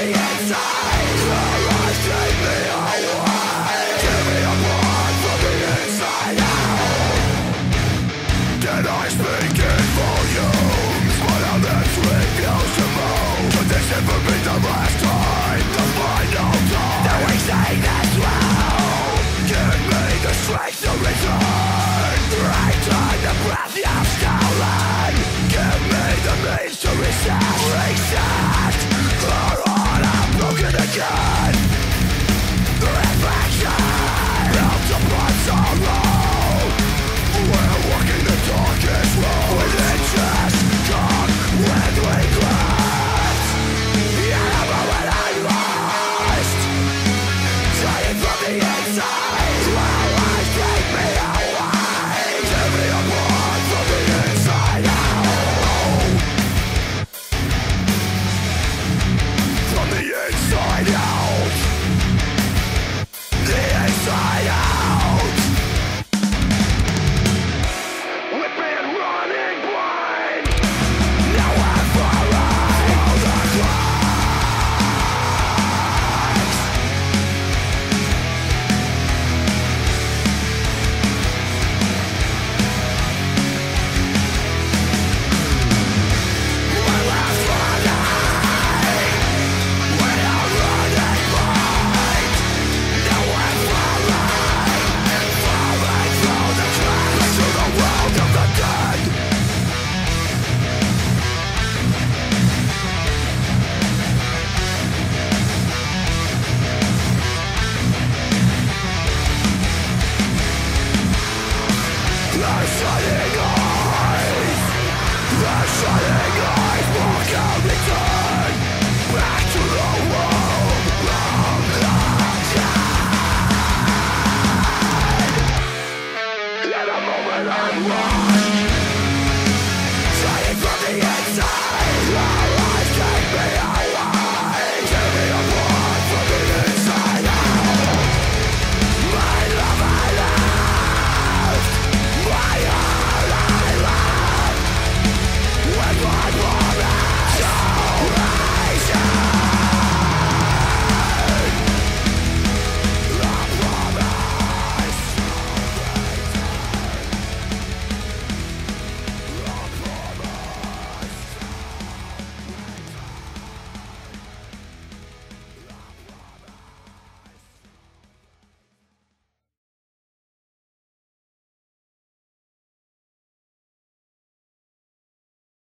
the inside. die. Trying from the edge